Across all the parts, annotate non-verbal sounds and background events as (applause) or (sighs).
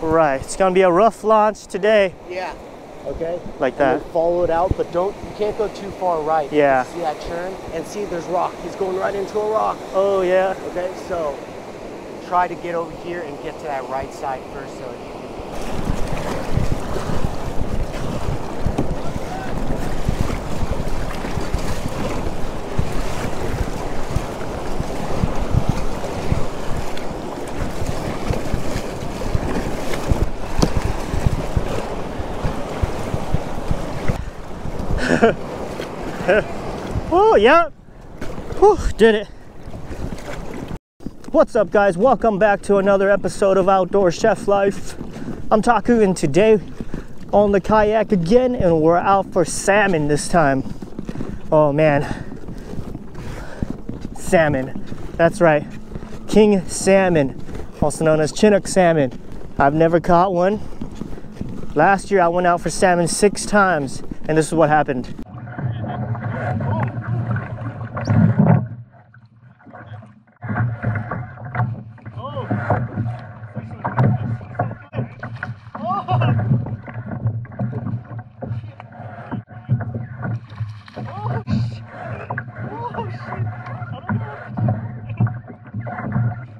Right. It's gonna be a rough launch today. Yeah. Okay. Like that. follow it out, but don't. You can't go too far right. Yeah. See that turn and see there's rock. He's going right into a rock. Oh yeah. Okay. So try to get over here and get to that right side first, so (laughs) Oh yeah. Whew, did it. What's up guys? Welcome back to another episode of Outdoor Chef Life. I'm Taku and today on the kayak again and we're out for salmon this time. Oh man. Salmon. That's right. King salmon, also known as Chinook salmon. I've never caught one. Last year I went out for salmon six times and this is what happened.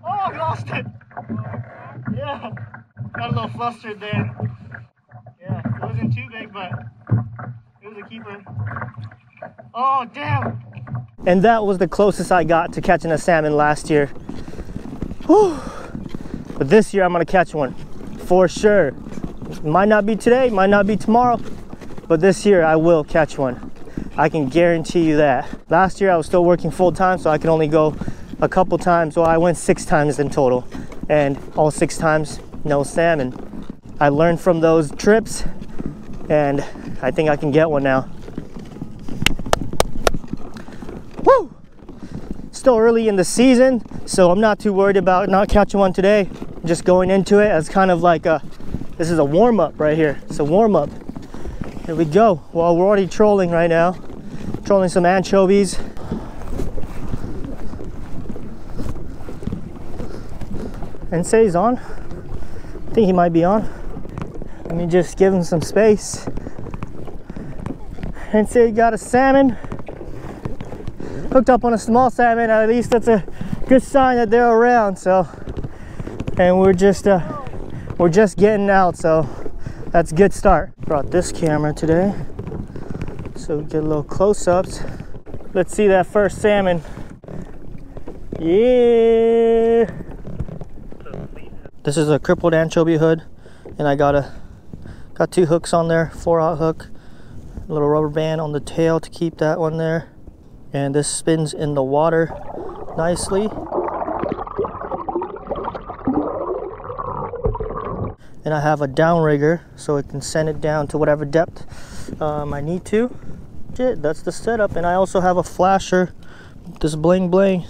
Oh, I lost it. Yeah, got a little flustered there. Yeah, it wasn't too big, but it was a keeper. Oh, damn. And that was the closest I got to catching a salmon last year. Whew. But this year I'm gonna catch one for sure. Might not be today, might not be tomorrow, but this year I will catch one. I can guarantee you that. Last year I was still working full time, so I could only go a couple times. Well, I went six times in total, and all six times, no salmon. I learned from those trips, and I think I can get one now. Woo! Still early in the season, so I'm not too worried about not catching one today. Just going into it as kind of like a, this is a warm up right here. It's a warm up. Here we go. Well, we're already trolling right now. Trolling some anchovies. And say's on. I think he might be on. Let me just give him some space. And say he got a salmon. Hooked up on a small salmon. At least that's a good sign that they're around. So, and we're just uh, we're just getting out. So that's a good start. Brought this camera today, so we get a little close-ups. Let's see that first salmon. Yeah. This is a crippled anchovy hood, and I got a got two hooks on there, four out hook, a little rubber band on the tail to keep that one there, and this spins in the water nicely. And I have a downrigger so it can send it down to whatever depth um, I need to. Shit, that's the setup, and I also have a flasher, this bling bling.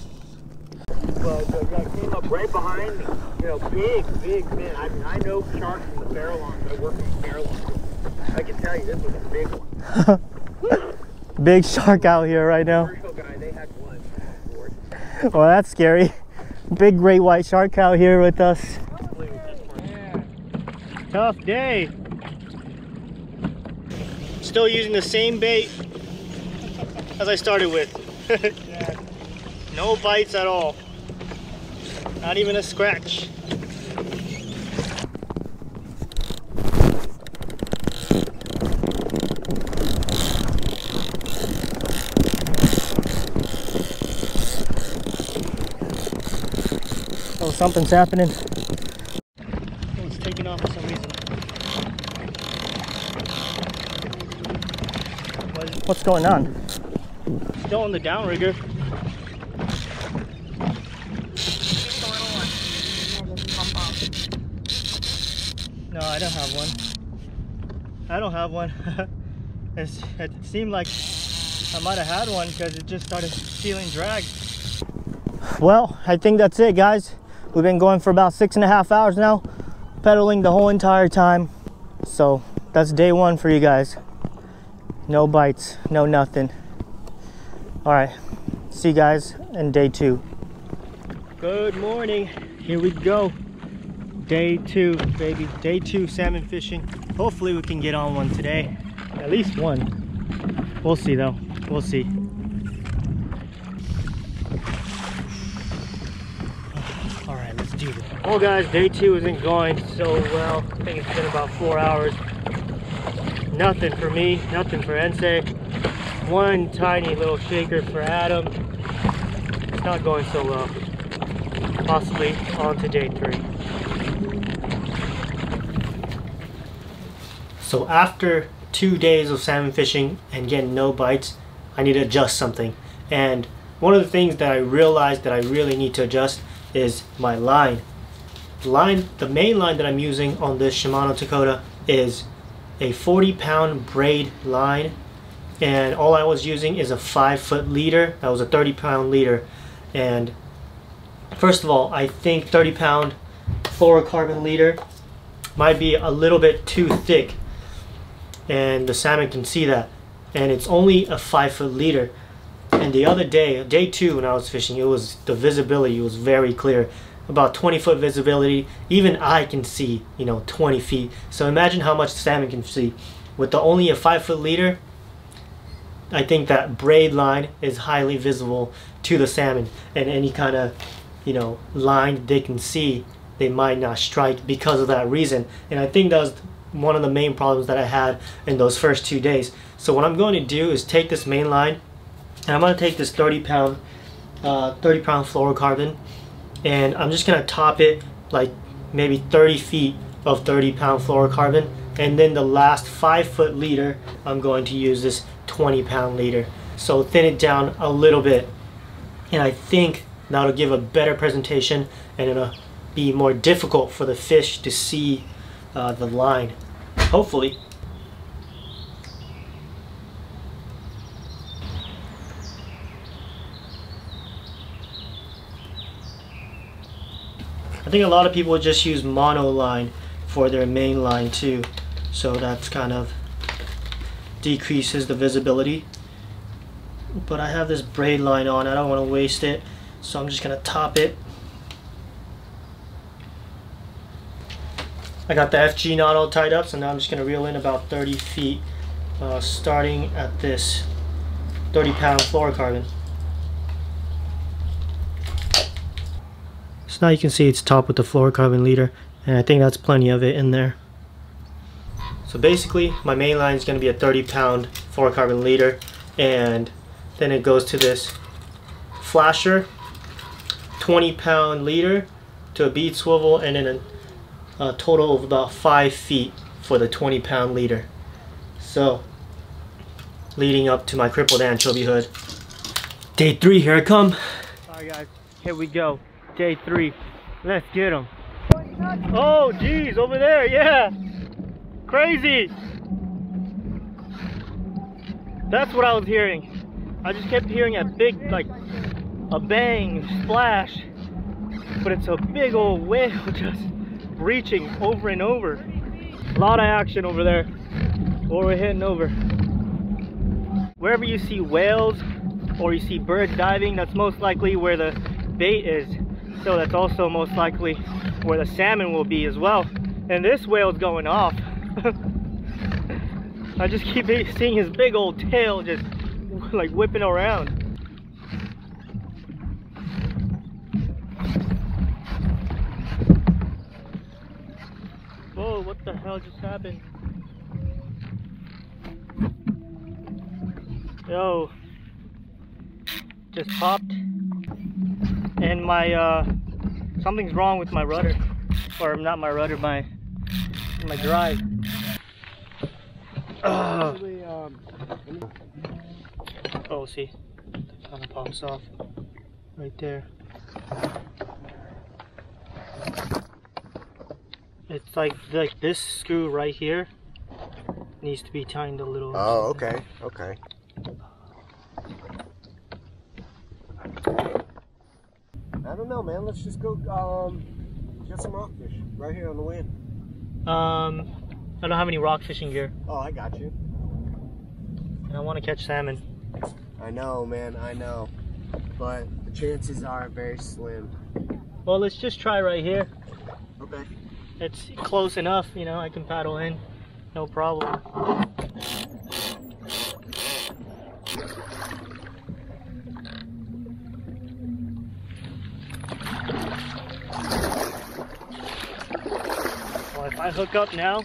Well, the guy came up right behind me. You know, big, big fin. I mean, I know sharks from the Farallones. I work in Farallones. I can tell you, this was a big one. (laughs) Big shark out here right now. Well, that's scary. Big great white shark out here with us. Tough day. Still using the same bait as I started with. (laughs) no bites at all. Not even a scratch. Something's happening. It's taking off for some reason. What's going on? Still on the downrigger. No, I don't have one. I don't have one. (laughs) It's, it seemed like I might have had one because it just started feeling drag. Well, I think that's it, guys. We've been going for about six and a half hours now, pedaling the whole entire time. So that's day one for you guys. No bites, no nothing. All right, see you guys in day two. Good morning. Here we go. Day two, baby. Day two salmon fishing. Hopefully we can get on one today. At least one. We'll see though. We'll see. Well guys, day two isn't going so well. I think it's been about four hours. Nothing for me, nothing for Ense. One tiny little shaker for Adam. It's not going so well. Possibly on to day three. So after two days of salmon fishing and getting no bites, I need to adjust something. And one of the things that I realized that I really need to adjust is my line. The line, the main line that I'm using on this Shimano Tekota is a 40 pound braid line. And all I was using is a 5 foot leader. That was a 30 pound leader. And first of all I think 30 pound fluorocarbon leader might be a little bit too thick. And the salmon can see that. And it's only a 5 foot leader. And the other day day 2 when I was fishing it was the visibility was very clear about 20 foot visibility. Even I can see you know 20 feet. So imagine how much salmon can see. With the only a 5 foot leader I think that braid line is highly visible to the salmon. And any kind of you know line they can see they might not strike because of that reason. And I think that was one of the main problems that I had in those first two days. So what I'm going to do is take this main line and I'm going to take this 30 pound uh, 30 pound fluorocarbon and I'm just to top it like maybe 30 feet of 30 pound fluorocarbon and then the last 5 foot leader I'm going to use this 20 pound leader. So thin it down a little bit. And I think that'll give a better presentation and it'll be more difficult for the fish to see uh, the line. Hopefully. I think a lot of people just use mono line for their main line too. So that's kind of decreases the visibility. But I have this braid line on, I don't want to waste it, so I'm just going to top it. I got the FG knot all tied up, so now I'm just going to reel in about 30 feet, uh, starting at this 30 pound fluorocarbon. Now you can see it's topped with the fluorocarbon leader, and I think that's plenty of it in there. So basically my main line is going to be a 30 pound fluorocarbon leader and then it goes to this flasher 20 pound leader to a bead swivel and then a, a total of about 5 feet for the 20 pound leader. So leading up to my crippled anchovy hood. Day 3 here I come. Alright guys here we go. Day 3 let's get them. Oh geez over there yeah Crazy! That's what I was hearing. I just kept hearing a big, like, a bang, splash. But it's a big old whale (laughs) just reaching over and over. A lot of action over there. Or we're heading over. Wherever you see whales or you see birds diving, that's most likely where the bait is. So that's also most likely where the salmon will be as well. And this whale's going off. (laughs) I just keep (laughs) seeing his big old tail just (laughs) like whipping around. Whoa, what the hell just happened? Yo, just popped and my, uh, something's wrong with my rudder. Or not my rudder, my, my drive. Uh. Oh, see, kind of pops off right there. It's like like this screw right here needs to be tightened a little. Oh, okay, okay. I don't know, man. Let's just go um, get some rockfish right here on the way in. Um, I don't have any rock fishing gear. Oh, I got you. And I want to catch salmon. I know, man, I know. But the chances are very slim. Well, let's just try right here. Okay. it's close enough, you know, I can paddle in, no problem. Well, I hook up now,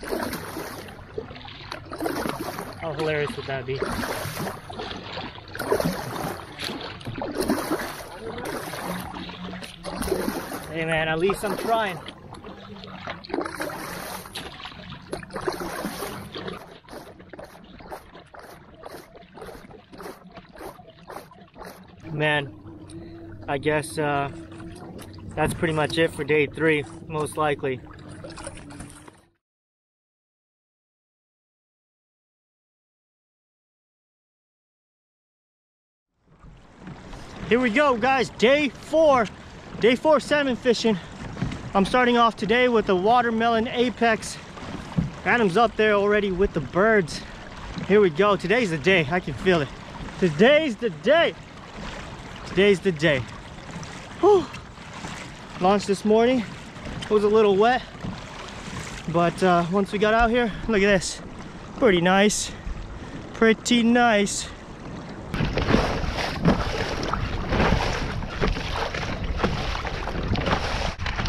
how hilarious would that be? Hey man, at least I'm trying. Man, I guess uh, that's pretty much it for day three, most likely. Here we go, guys. Day four. Day four salmon fishing. I'm starting off today with the watermelon apex. Adam's up there already with the birds. Here we go. Today's the day. I can feel it. Today's the day. Today's the day. Whew. Launched this morning. It was a little wet. But uh, once we got out here, look at this. Pretty nice. Pretty nice.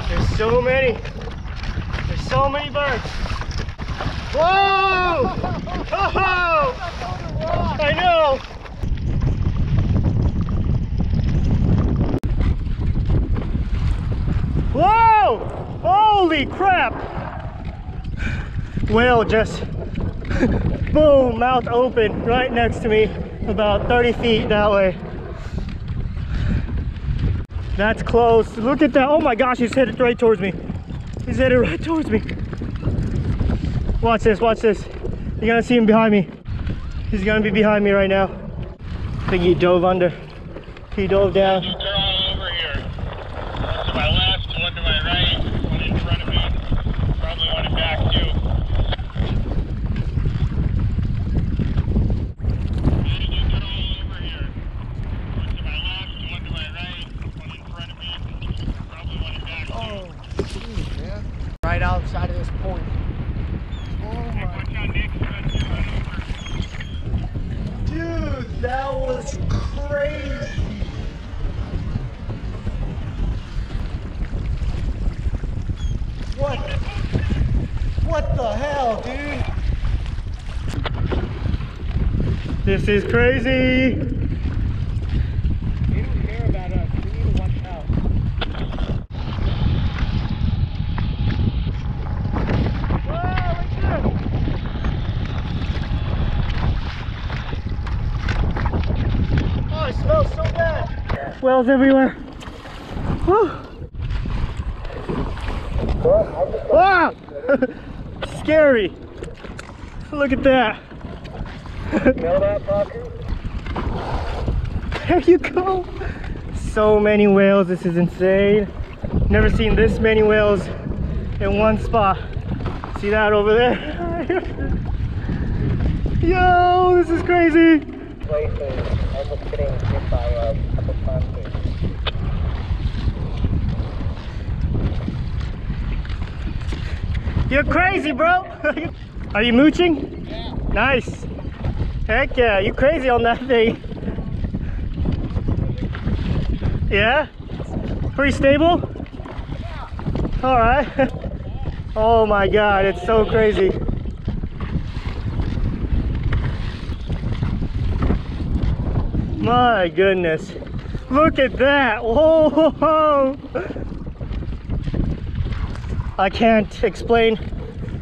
There's so many. There's so many birds. Whoa! Oh! I know. Whoa! Holy crap! Whale just (laughs) boom, mouth open right next to me, about 30 feet that way. That's close. Look at that. Oh my gosh, he's headed right towards me. He's headed right towards me. Watch this, watch this. You're gonna see him behind me. He's gonna be behind me right now. I think he dove under. He dove down. They're all over here. One to my left, one to my right, one in front of me. Probably one in back too. Managing, they're all over here. One to my left, one to my right, one in front of me. Probably one in back too. Right outside of this point. Hey, watch out, Nick. That's one over. Dude, that was crazy. What? What the hell, dude? This is crazy. They don't care about us. We need to watch out. Oh, it smells so bad. Whales everywhere. Whew. Ah! (laughs) Scary. Look at that. Smell that, fucker? There you go. So many whales. This is insane. Never seen this many whales in one spot. See that over there? (laughs) Yo, this is crazy. place is almost getting hit by a couple convicts. You're crazy, bro. (laughs) Are you mooching? Yeah. Nice. Heck yeah, you crazy on that thing. Yeah? Pretty stable? All right. (laughs) Oh my God, it's so crazy. My goodness. Look at that. (laughs) Whoa. I can't explain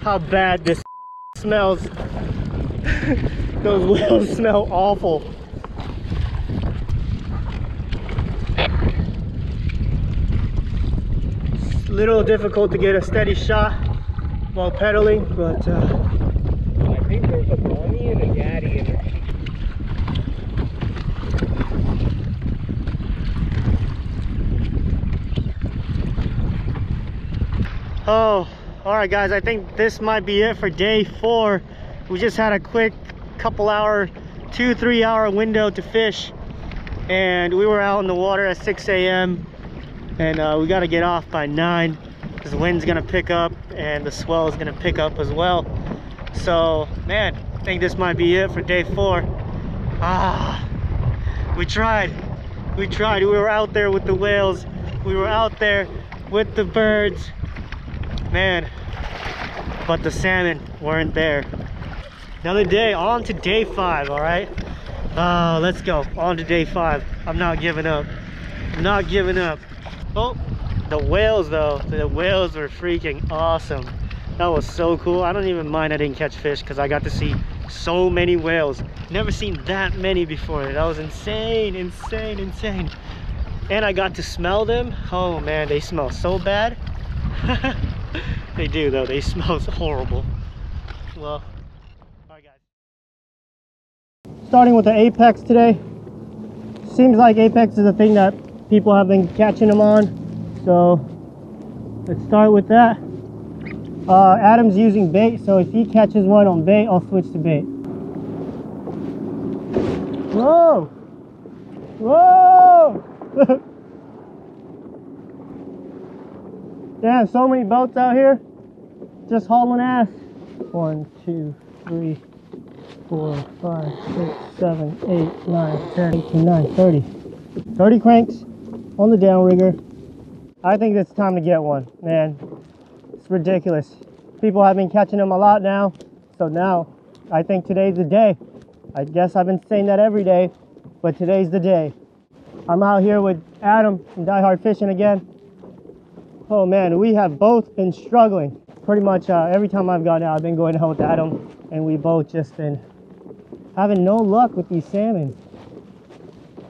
how bad this (laughs) smells. Those (laughs) wheels smell awful. It's a little difficult to get a steady shot while pedaling, but uh, I think there's a bunny and a in there. Oh, all right, guys. I think this might be it for day four. We just had a quick couple hour, two, three hour window to fish. And we were out in the water at 6 a.m. And uh, we got to get off by 9. because the wind's gonna pick up and the swell is gonna pick up as well. So, man, I think this might be it for day four. Ah, we tried. We tried. We were out there with the whales. We were out there with the birds. Man, but the salmon weren't there. Another day, on to day five, all right? Oh, let's go. On to day five. I'm not giving up. I'm not giving up. Oh, the whales though. The whales were freaking awesome. That was so cool. I don't even mind I didn't catch fish because I got to see so many whales. Never seen that many before. That was insane, insane, insane. And I got to smell them. Oh man, they smell so bad. (laughs) they do though, they (laughs) smell horrible. Well, alright guys. Starting with the Apex today. Seems like Apex is a thing that people have been catching them on. So let's start with that. Uh, Adam's using bait, so if he catches one on bait, I'll switch to bait. Whoa! Whoa! (laughs) Damn, so many boats out here just hauling ass. One, two, three, four, five, six, seven, eight, nine, 10, 18, 9, 30. 30 cranks on the downrigger. I think it's time to get one, man. It's ridiculous. People have been catching them a lot now, so now I think today's the day. I guess I've been saying that every day, but today's the day. I'm out here with Adam from Die Hard Fishing again. Oh man, we have both been struggling. Pretty much uh, every time I've gone out, I've been going out with Adam, and we both just been having no luck with these salmon.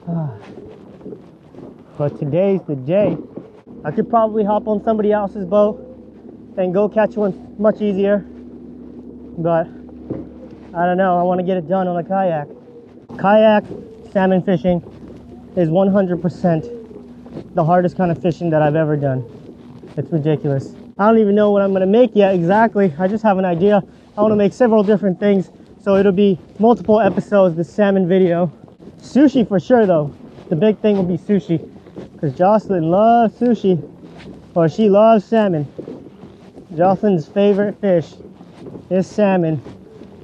Ah. but today's the day. I could probably hop on somebody else's boat and go catch one much easier, but I don't know. I want to get it done on a kayak. Kayak salmon fishing is 100% the hardest kind of fishing that I've ever done. It's ridiculous. I don't even know what I'm gonna make yet exactly. I just have an idea. I wanna make several different things. So it'll be multiple episodes, the salmon video. Sushi for sure though. The big thing will be sushi. Because Jocelyn loves sushi. Or she loves salmon. Jocelyn's favorite fish is salmon.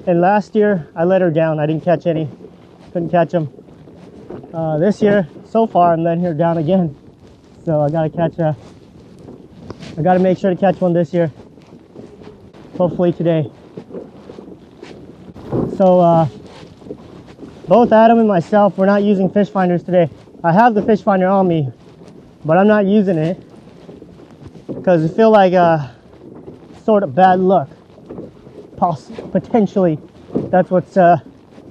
And last year I let her down. I didn't catch any. Couldn't catch them. Uh, this year, so far, I'm letting her down again. So I gotta catch a I got to make sure to catch one this year. Hopefully today. So uh, both Adam and myself, we're not using fish finders today. I have the fish finder on me, but I'm not using it because I feel like uh, sort of bad luck. Poss potentially, that's what's uh,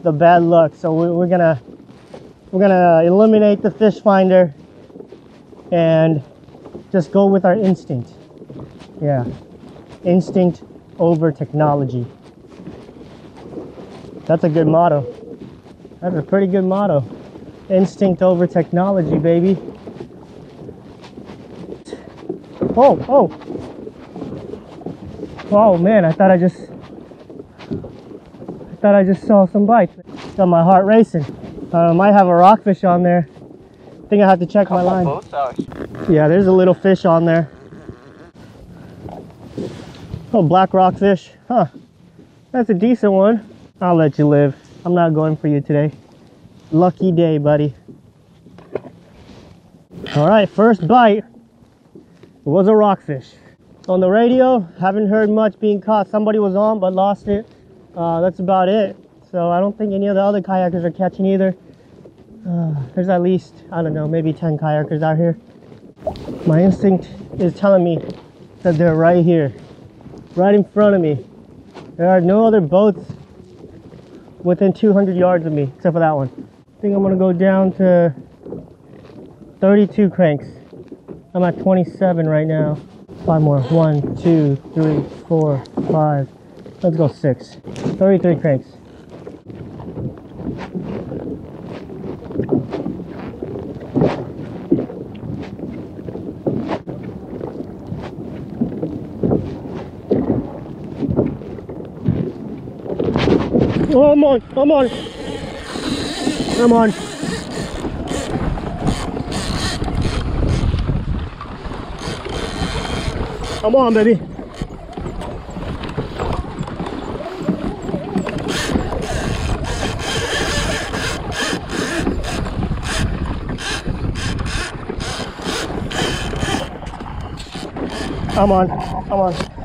the bad luck. So we, we're gonna we're gonna eliminate the fish finder and just go with our instinct. Yeah, instinct over technology. That's a good motto. That's a pretty good motto. Instinct over technology, baby. Oh, oh. Oh man, I thought I just I thought I just saw some bites. Got my heart racing. Uh, might have a rockfish on there. I think I have to check my line. Yeah, there's a little fish on there. Oh, black rockfish. Huh. That's a decent one. I'll let you live. I'm not going for you today. Lucky day, buddy. All right, first bite was a rockfish. On the radio, haven't heard much being caught. Somebody was on but lost it. Uh, that's about it. So I don't think any of the other kayakers are catching either. Uh, there's at least, I don't know, maybe 10 kayakers out here. My instinct is telling me that they're right here, right in front of me. There are no other boats within 200 yards of me, except for that one. I think I'm gonna go down to 32 cranks. I'm at 27 right now. Five more. One, two, three, four, five. Let's go six. 33 cranks. I'm on, I'm on. I'm on. I'm on, baby. I'm on. I'm on.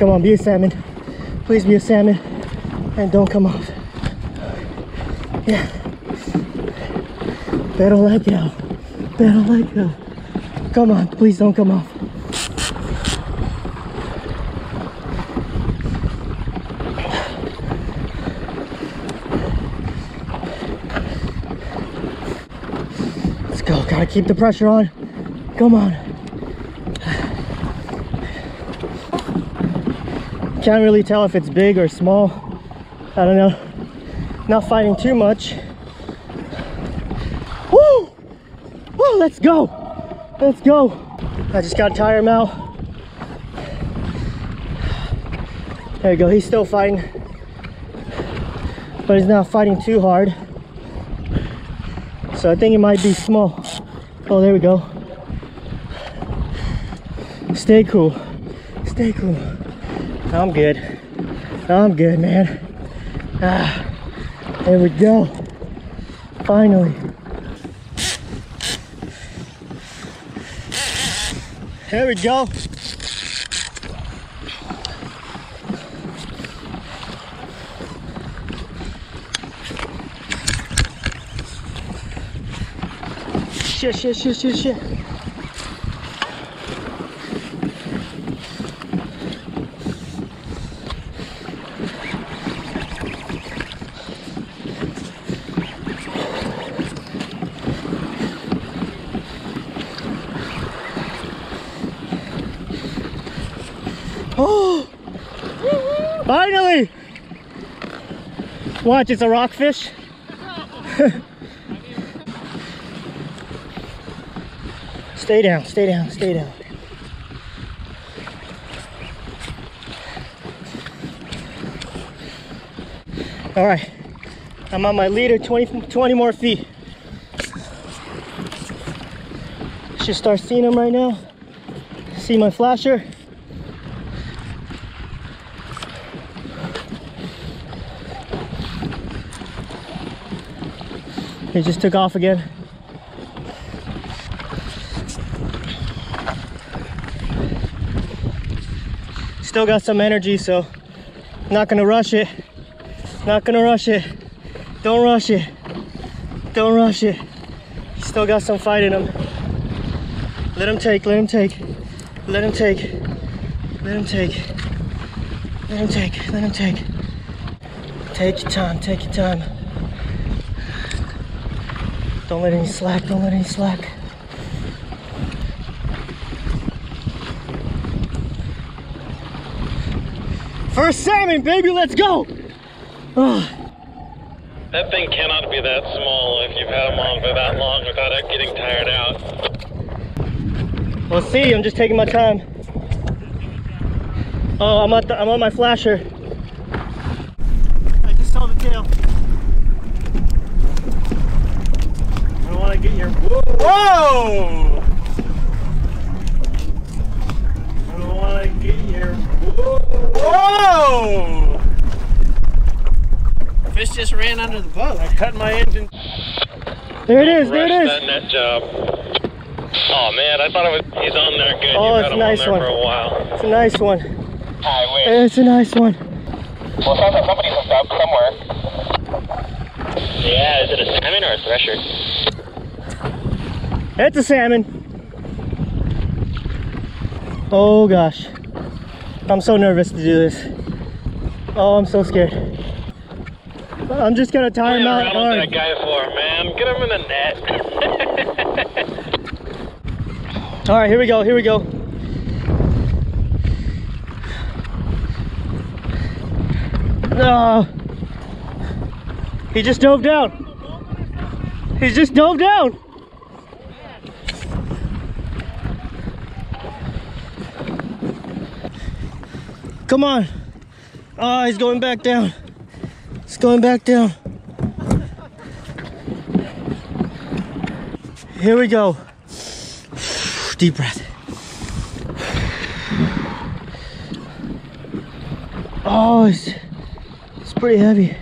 Come on, be a salmon. Please be a salmon. And don't come off. Yeah. Better let go. Better let go. Come on, please don't come off. Let's go. Gotta keep the pressure on. Come on. Can't really tell if it's big or small. I don't know. Not fighting too much. Woo! Woo, let's go. Let's go. I just gotta tire him out. There you go, he's still fighting. But he's not fighting too hard. So I think it might be small. Oh, there we go. Stay cool. Stay cool. I'm good. I'm good, man. Ah, there we go. Finally. There we go. Shit, shit, shit, shit, shit. Oh! Finally! Watch, it's a rockfish. (laughs) stay down, stay down, stay down. All right, I'm on my leader, 20, 20 more feet. Should start seeing him right now. See my flasher. He just took off again. Still got some energy, so not gonna rush it. Not gonna rush it. Don't rush it. Don't rush it. Still got some fight in him. Let him take, let him take. Let him take. Let him take. Let him take, let him take. Take your time, take your time. Don't let any slack, don't let any slack. First salmon, baby, let's go! Oh, That thing cannot be that small if you've had them on for that long without it getting tired out. we'll see, I'm just taking my time. Oh, I'm at the, I'm on my flasher. Just ran under the boat. I cut my engine. There it is, there it is. That net job. Oh man, I thought it was. He's on there good. Oh, You've it's had a him nice on there one. for a while. It's a nice one. I wish. It's a nice one. Well, sounds like somebody's hooked up somewhere. Yeah, is it a salmon or a thresher? It's a salmon. Oh gosh. I'm so nervous to do this. Oh, I'm so scared. I'm just gonna tie him out with hard. that guy for, man. Get him in the net. (laughs) All right, here we go, here we go. No. He just dove down. He just dove down. Come on. Oh, he's going back down. Going back down. Here we go. Deep breath. Oh, it's, it's pretty heavy.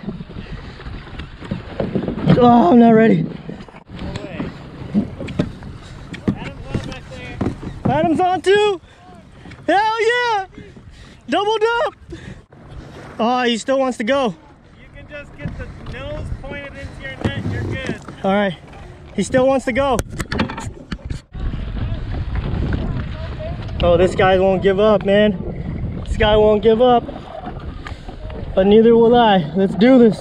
Oh, I'm not ready. Adam's on too. Hell yeah! Doubled up. Oh, he still wants to go. You can just get the nose pointed into your net, you're good. All right. He still wants to go. Oh, this guy won't give up, man. This guy won't give up. But neither will I. Let's do this.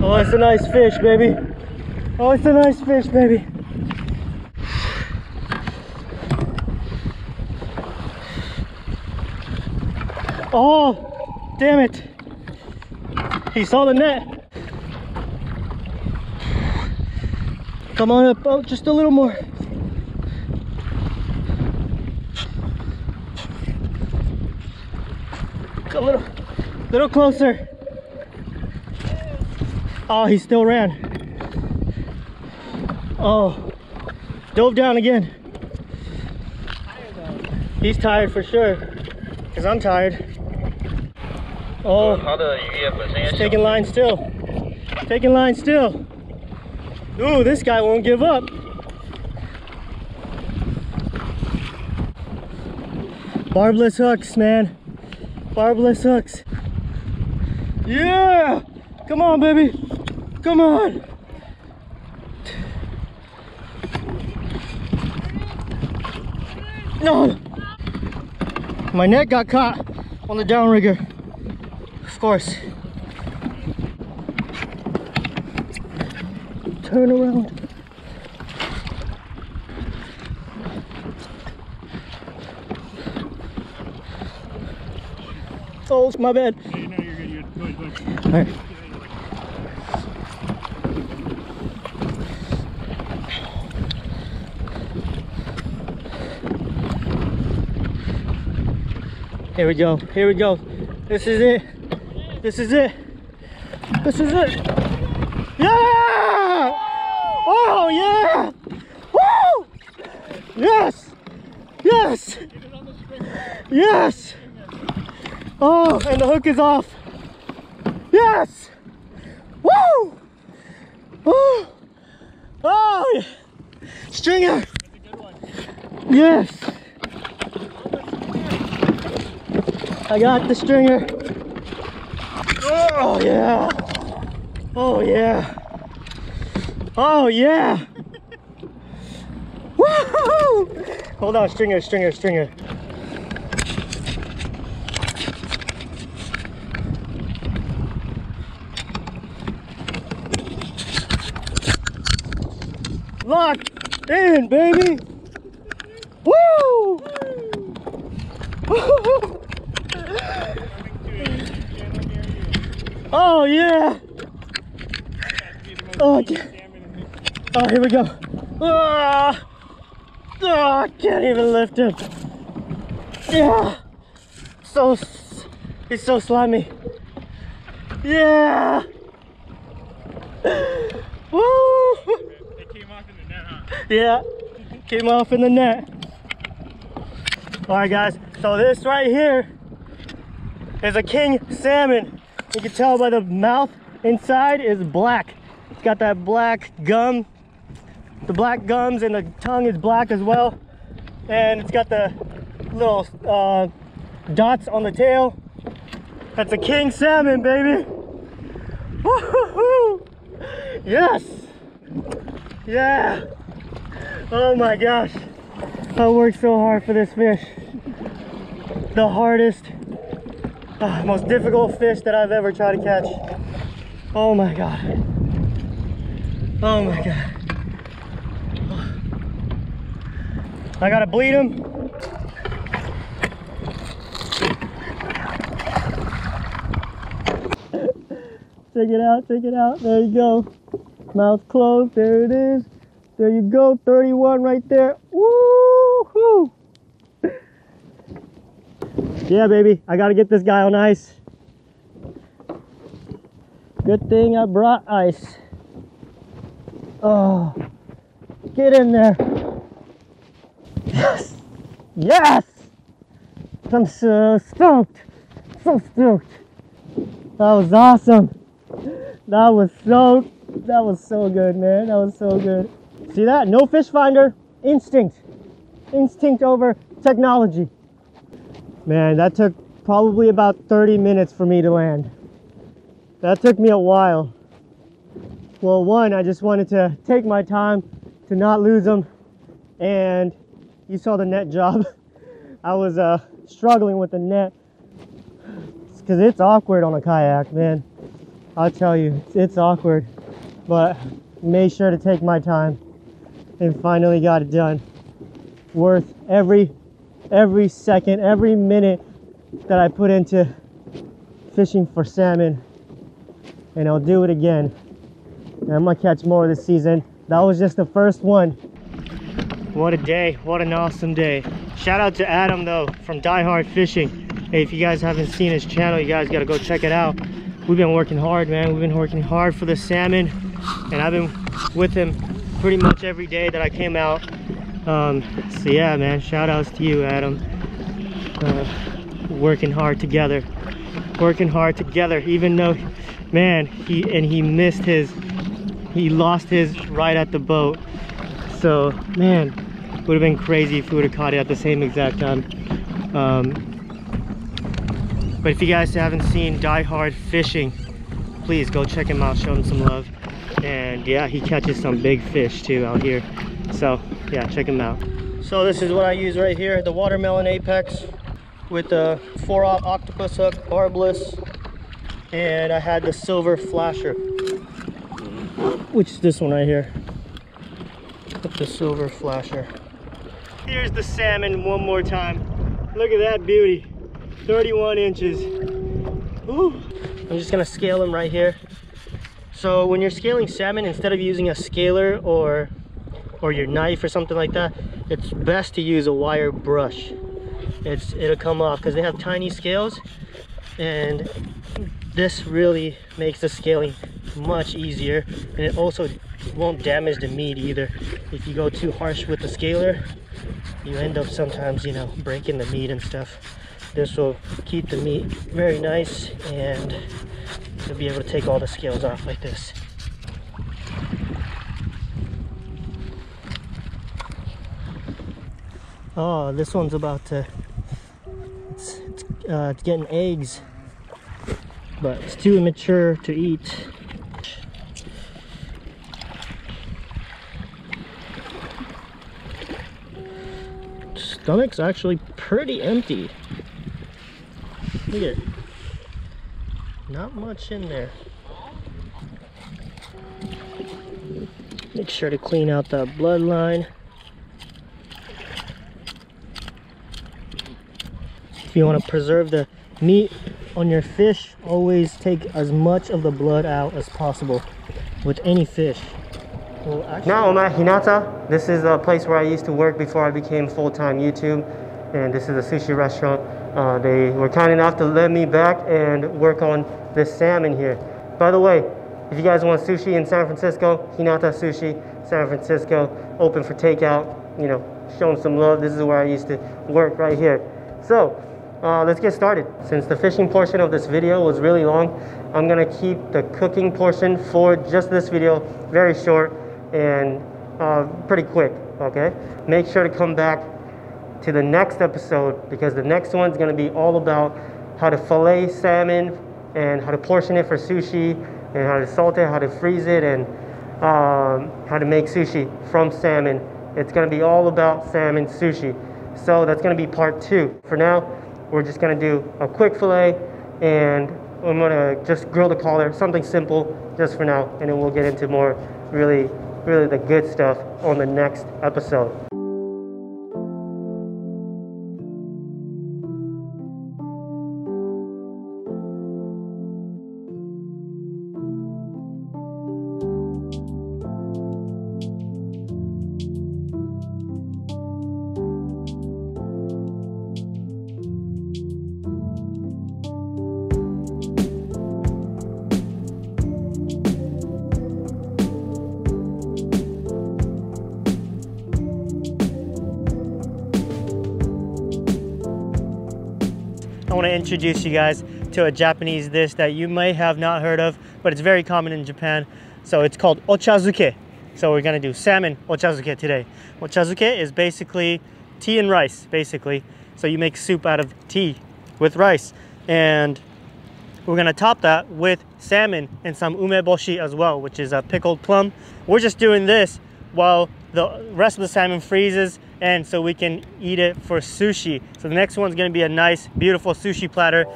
Oh, it's a nice fish, baby. Oh, it's a nice fish, baby. Oh, damn it. He saw the net. Come on up, oh, just a little more. A little, little closer. Oh, he still ran. Oh, dove down again. He's tired for sure, because I'm tired. Oh, he's taking line still. Taking line still. Ooh, this guy won't give up. Barbless hooks, man. Barbless hooks. Yeah! Come on, baby. Come on. No! My net got caught on the downrigger. Of course. Turn around. Oh, it's my bad. Right. Here we go. Here we go. This is it. This is it. This is it. Yeah! Oh yeah! Woo! Yes! Yes! Yes! Oh, and the hook is off. Yes! Woo! Oh! Oh! yeah. Stringer! Yes! I got the stringer. Oh yeah! Oh yeah! Oh yeah! (laughs) Woo! Hold on, stringer, stringer, stringer. Locked in, baby! Woo! (laughs) oh yeah! Oh, yeah. Oh, here we go. Ah! Oh, I can't even lift him. Yeah. So, he's so slimy. Yeah. Woo! It came off in the net, huh? Yeah, came off in the net. All right, guys. So this right here is a king salmon. You can tell by the mouth inside is black. It's got that black gum. The black gums and the tongue is black as well. And it's got the little uh, dots on the tail. That's a king salmon, baby. Yes. Yeah. Oh my gosh. I worked so hard for this fish. The hardest, uh, most difficult fish that I've ever tried to catch. Oh my god. Oh my god. I gotta bleed him. Check it out, check it out. There you go. Mouth closed. There it is. There you go. 31 right there. Woo-hoo! Yeah, baby. I gotta get this guy on ice. Good thing I brought ice. Oh, get in there. Yes, yes. I'm so stoked, so stoked. That was awesome. That was so, that was so good, man. That was so good. See that? No fish finder, instinct. Instinct over technology. Man, that took probably about 30 minutes for me to land. That took me a while. Well, one, I just wanted to take my time to not lose them. And you saw the net job. (laughs) I was uh, struggling with the net because it's awkward on a kayak, man. I'll tell you, it's, it's awkward. But made sure to take my time and finally got it done. Worth every every second, every minute that I put into fishing for salmon. And I'll do it again. And I'm gonna catch more this season. That was just the first one. What a day, what an awesome day. Shout out to Adam though from Die Hard Fishing. Hey, if you guys haven't seen his channel, you guys gotta go check it out. We've been working hard, man. We've been working hard for the salmon. And I've been with him pretty much every day that I came out. Um, so yeah, man, shout outs to you, Adam. Uh, working hard together. Working hard together, even though, man, he and he missed his, he lost his right at the boat. So, man, would have been crazy if we would have caught it at the same exact time. Um, but if you guys haven't seen Die Hard Fishing, please go check him out, show him some love. And yeah, he catches some big fish too out here. So yeah, check him out. So this is what I use right here, the Watermelon Apex with the 4-aught octopus hook, barbless. And I had the silver flasher, which is this one right here. With the silver flasher. Here's the salmon one more time. Look at that beauty. 31 inches. Ooh. I'm just gonna scale them right here. So when you're scaling salmon, instead of using a scaler or or your knife or something like that, it's best to use a wire brush. It's it'll come off because they have tiny scales and this really makes the scaling much easier and it also won't damage the meat either. If you go too harsh with the scaler, you end up sometimes, you know, breaking the meat and stuff. This will keep the meat very nice and you'll be able to take all the scales off like this. Oh, this one's about to, it's, it's, uh, it's getting eggs, but it's too immature to eat. Stomach's actually pretty empty. Look at it. Not much in there. Make sure to clean out the bloodline. If you want to preserve the meat on your fish, always take as much of the blood out as possible with any fish. Well, now I'm at Hinata. This is a place where I used to work before I became full-time YouTube. And this is a sushi restaurant. Uh, they were kind enough to let me back and work on this salmon here. By the way, if you guys want sushi in San Francisco, Hinata Sushi, San Francisco, open for takeout, you know, show them some love. This is where I used to work right here. So, uh, let's get started. Since the fishing portion of this video was really long, I'm gonna keep the cooking portion for just this video very short and uh, pretty quick, okay? Make sure to come back to the next episode because the next one's going to be all about how to fillet salmon and how to portion it for sushi and how to salt it, how to freeze it, and um, how to make sushi from salmon. It's going to be all about salmon sushi. So that's going to be part two. For now, we're just going to do a quick fillet and I'm going to just grill the collar, something simple just for now, and then we'll get into more really, really the good stuff on the next episode. Introduce you guys to a Japanese dish that you may have not heard of, but it's very common in Japan. So it's called ochazuke. So we're gonna do salmon ochazuke today. Ochazuke is basically tea and rice, basically. So you make soup out of tea with rice. And we're gonna top that with salmon and some umeboshi as well, which is a pickled plum. We're just doing this while the rest of the salmon freezes and so we can eat it for sushi. So the next one's gonna be a nice, beautiful sushi platter.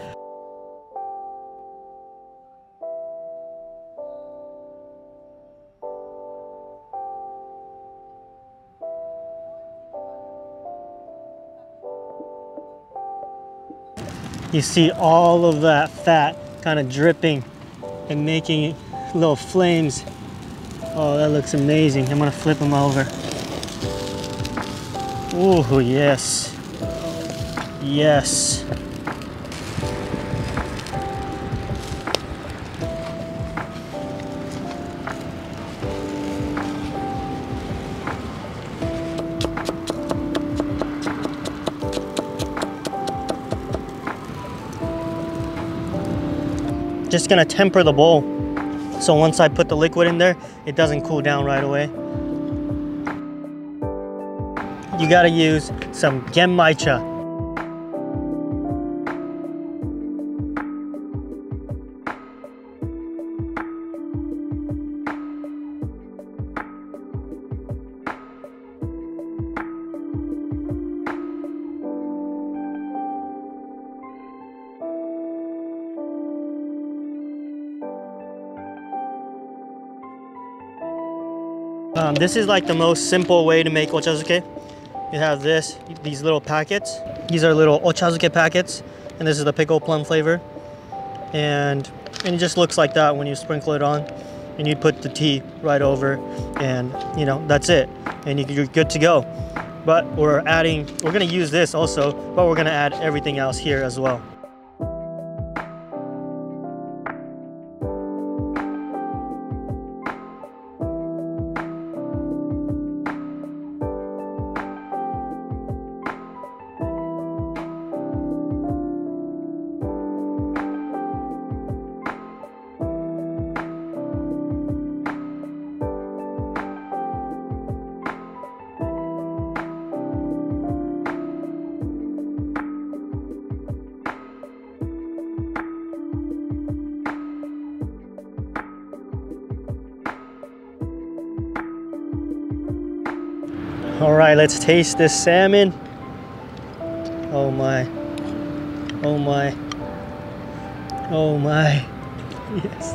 You see all of that fat kind of dripping and making little flames. Oh, that looks amazing. I'm gonna flip them over. Oh, yes. Yes. Just gonna temper the bowl. So once I put the liquid in there, it doesn't cool down right away. You gotta use some genmaicha. Um, this is like the most simple way to make ochazuke. You have this, these little packets. These are little ochazuke packets, and this is the pickle plum flavor. And, and it just looks like that when you sprinkle it on. And you put the tea right over, and you know, that's it. And you're good to go. But we're adding, we're gonna use this also, but we're gonna add everything else here as well. Right, let's taste this salmon. Oh my. Oh my. Oh my. (laughs) Yes.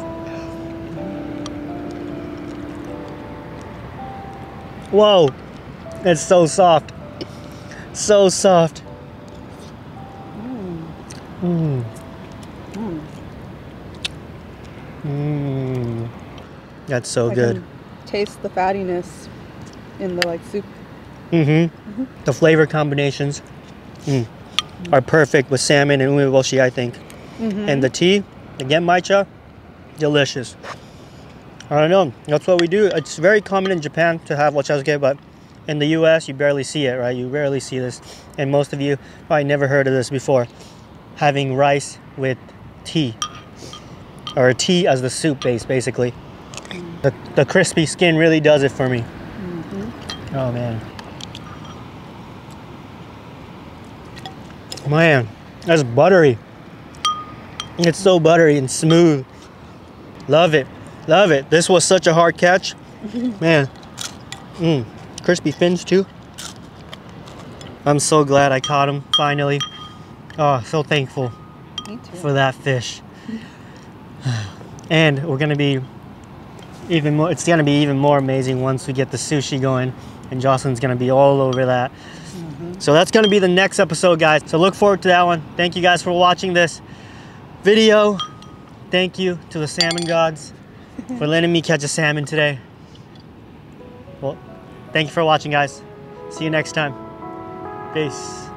Whoa. It's so soft. So soft. Mmm. Mmm. That's so I good. taste the fattiness in the like soup. Mm-hmm. The flavor combinations mm, are perfect with salmon and umeboshi, I think. And the tea, again, matcha, delicious. I don't know. That's what we do. It's very common in Japan to have ochazuke, but in the U.S. you barely see it, right? You rarely see this, and most of you probably never heard of this before. Having rice with tea, or tea as the soup base, basically. The, the crispy skin really does it for me. Oh man. Man, that's buttery. It's so buttery and smooth. Love it. Love it. This was such a hard catch. (laughs) Man. Mm. Crispy fins too. I'm so glad I caught him finally. Oh, so thankful for that fish. (sighs) And we're gonna be even more, it's gonna be even more amazing once we get the sushi going and Jocelyn's gonna be all over that. So that's gonna be the next episode, guys. So look forward to that one. Thank you guys for watching this video. Thank you to the salmon gods for letting me catch a salmon today. Well, thank you for watching, guys. See you next time. Peace.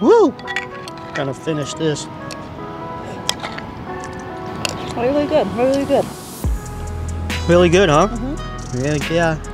Woo! Gonna finish this. Really good. Really good. Really good, huh? Mm-hmm. Really, yeah.